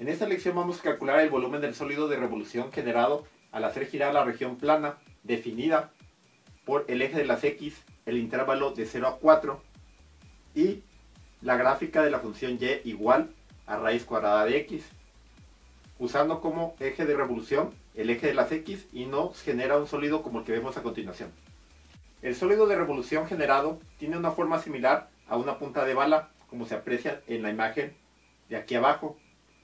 En esta lección vamos a calcular el volumen del sólido de revolución generado al hacer girar la región plana definida por el eje de las x, el intervalo de 0 a 4 y la gráfica de la función y igual a raíz cuadrada de x, usando como eje de revolución el eje de las x y nos genera un sólido como el que vemos a continuación. El sólido de revolución generado tiene una forma similar a una punta de bala, como se aprecia en la imagen de aquí abajo.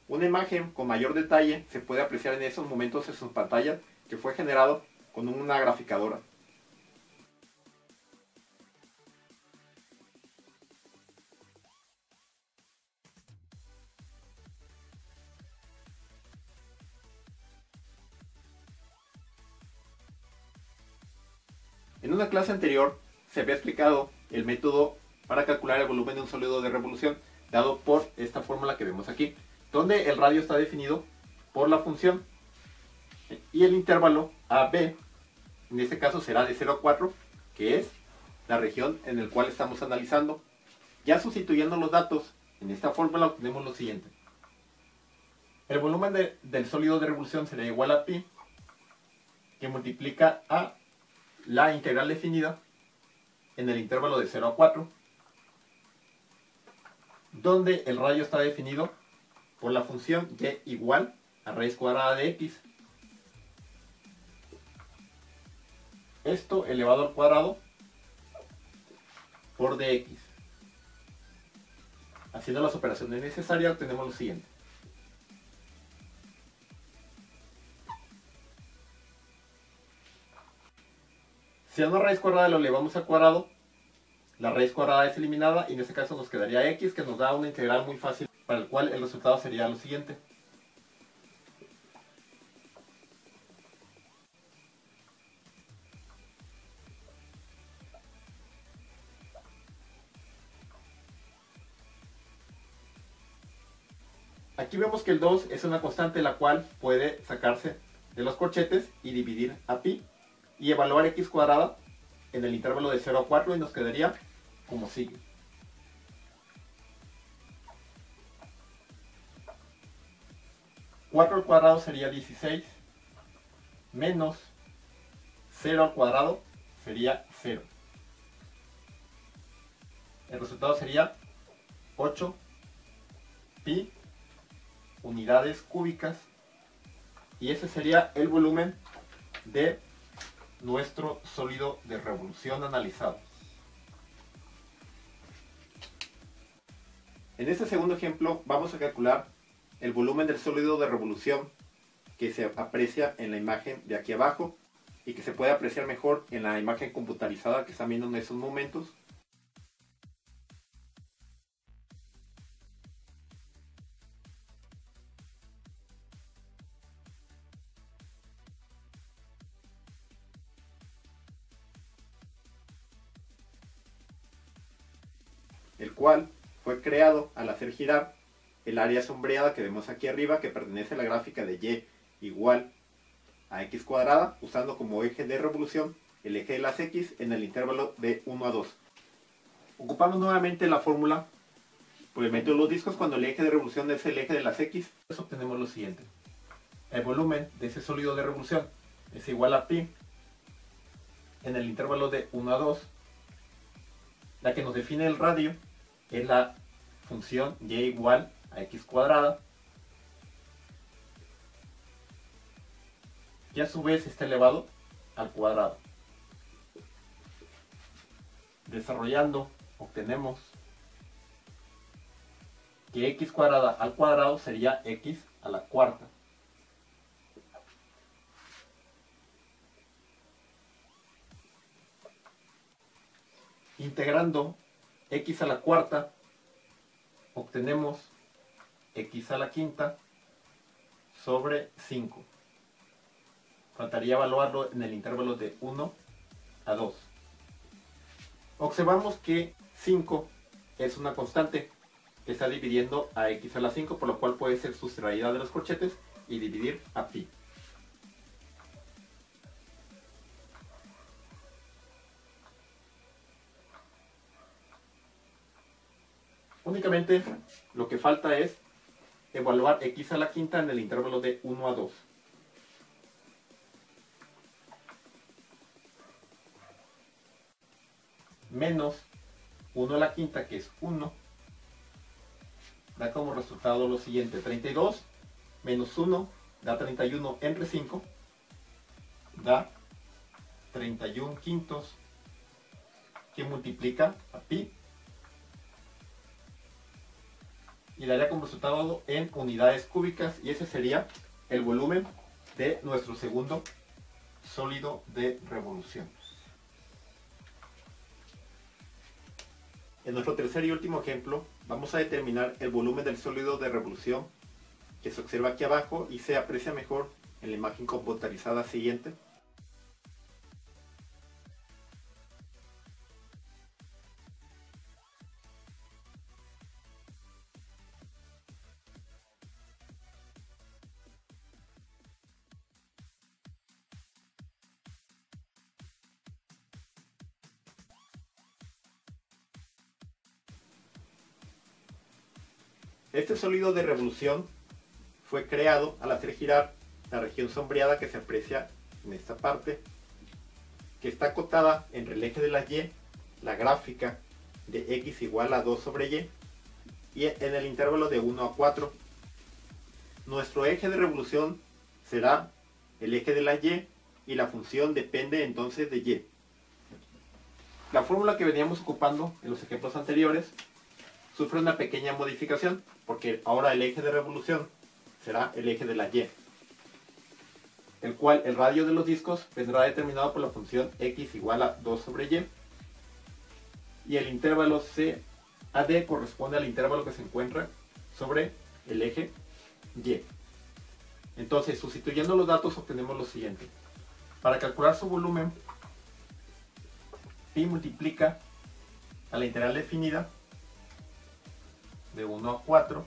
Una imagen con mayor detalle se puede apreciar en esos momentos en su pantalla que fue generado con una graficadora. En una clase anterior se había explicado el método para calcular el volumen de un sólido de revolución dado por esta fórmula que vemos aquí, donde el radio está definido por la función y el intervalo AB, en este caso será de 0 a 4, que es la región en la cual estamos analizando. Ya sustituyendo los datos en esta fórmula obtenemos lo siguiente. El volumen del sólido de revolución será igual a pi, que multiplica a la integral definida en el intervalo de 0 a 4, donde el radio está definido por la función y igual a raíz cuadrada de x. Esto elevado al cuadrado por dx. Haciendo las operaciones necesarias obtenemos lo siguiente. Si a raíz cuadrada lo elevamos al cuadrado, la raíz cuadrada es eliminada y en este caso nos quedaría x que nos da una integral muy fácil para el cual el resultado sería lo siguiente. Aquí vemos que el 2 es una constante la cual puede sacarse de los corchetes y dividir a pi y evaluar x cuadrada en el intervalo de 0 a 4 y nos quedaría como sigue. ...4 al cuadrado sería 16... ...menos... ...0 al cuadrado sería 0... ...el resultado sería... ...8... ...pi... ...unidades cúbicas... ...y ese sería el volumen... ...de nuestro sólido de revolución analizado. En este segundo ejemplo vamos a calcular el volumen del sólido de revolución que se aprecia en la imagen de aquí abajo y que se puede apreciar mejor en la imagen computarizada que están viendo en estos momentos. El cual fue creado al hacer girar el área sombreada que vemos aquí arriba que pertenece a la gráfica de y igual a x cuadrada usando como eje de revolución el eje de las x en el intervalo de 1 a 2. Ocupamos nuevamente la fórmula por el método de los discos cuando el eje de revolución es el eje de las x, pues obtenemos lo siguiente. El volumen de ese sólido de revolución es igual a pi en el intervalo de 1 a 2. La que nos define el radio es la función y igual a x cuadrada, que a su vez está elevado al cuadrado. Desarrollando, obtenemos que x cuadrada al cuadrado sería x a la cuarta. Integrando x a la cuarta, obtenemos x a la quinta sobre 5. Faltaría evaluarlo en el intervalo de 1 a 2. Observamos que 5 es una constante que está dividiendo a x a la 5, por lo cual puede ser sustraída de los corchetes y dividir a pi. Únicamente lo que falta es evaluar x a la quinta en el intervalo de 1 a 2. Menos 1 a la quinta, que es 1, da como resultado lo siguiente. 32 menos 1 da 31 entre 5, da 31 quintos, que multiplica a pi y daría como resultado en unidades cúbicas y ese sería el volumen de nuestro segundo sólido de revolución. En nuestro tercer y último ejemplo vamos a determinar el volumen del sólido de revolución que se observa aquí abajo y se aprecia mejor en la imagen computarizada siguiente. Este sólido de revolución fue creado al hacer girar la región sombreada que se aprecia en esta parte, que está acotada entre el eje de la Y, la gráfica de X igual a 2 sobre Y, y en el intervalo de 1 a 4. Nuestro eje de revolución será el eje de la Y y la función depende entonces de Y. La fórmula que veníamos ocupando en los ejemplos anteriores sufre una pequeña modificación porque ahora el eje de revolución será el eje de la Y, el cual el radio de los discos vendrá determinado por la función x igual a 2 sobre y, y el intervalo CAD corresponde al intervalo que se encuentra sobre el eje Y. Entonces, sustituyendo los datos obtenemos lo siguiente. Para calcular su volumen, pi multiplica a la integral definida de 1 a 4,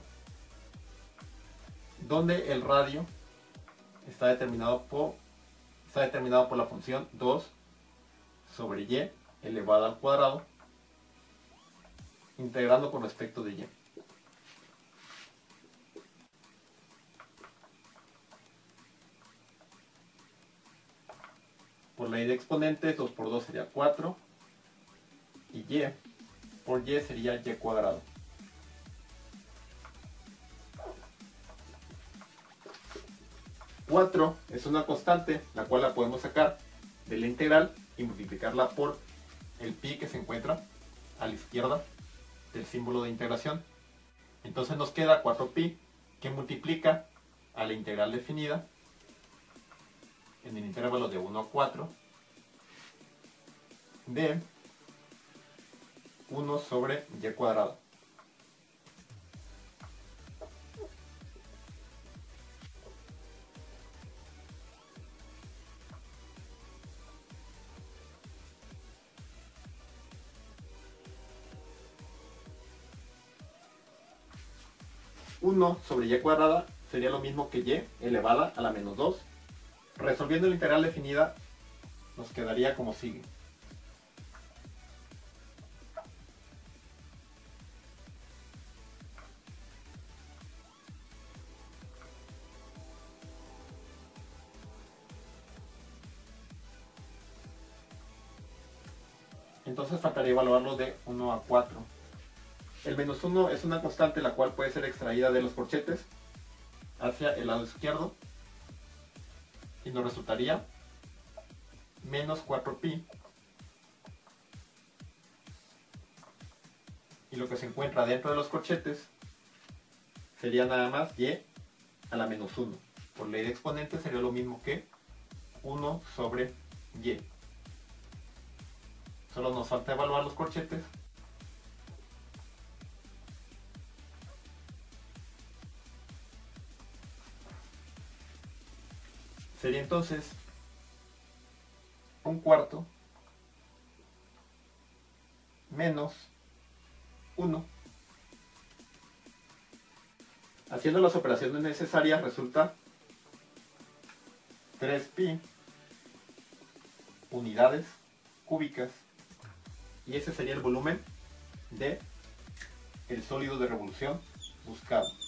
donde el radio está determinado por, está determinado por la función 2 sobre y elevada al cuadrado, integrando con respecto de y. Por ley de exponentes, 2 por 2 sería 4, y y por y sería y cuadrado. 4 es una constante, la cual la podemos sacar de la integral y multiplicarla por el pi que se encuentra a la izquierda del símbolo de integración. Entonces nos queda 4pi que multiplica a la integral definida en el intervalo de 1 a 4 de 1 sobre y cuadrado. 1 sobre y cuadrada sería lo mismo que y elevada a la menos 2. Resolviendo la integral definida nos quedaría como sigue. Entonces faltaría evaluarlo de 1 a 4. El menos 1 es una constante la cual puede ser extraída de los corchetes hacia el lado izquierdo y nos resultaría menos 4pi y lo que se encuentra dentro de los corchetes sería nada más y a la menos 1 por ley de exponentes sería lo mismo que 1 sobre y. Solo nos falta evaluar los corchetes Sería entonces un cuarto menos 1. Haciendo las operaciones necesarias resulta 3pi unidades cúbicas y ese sería el volumen de el sólido de revolución buscado.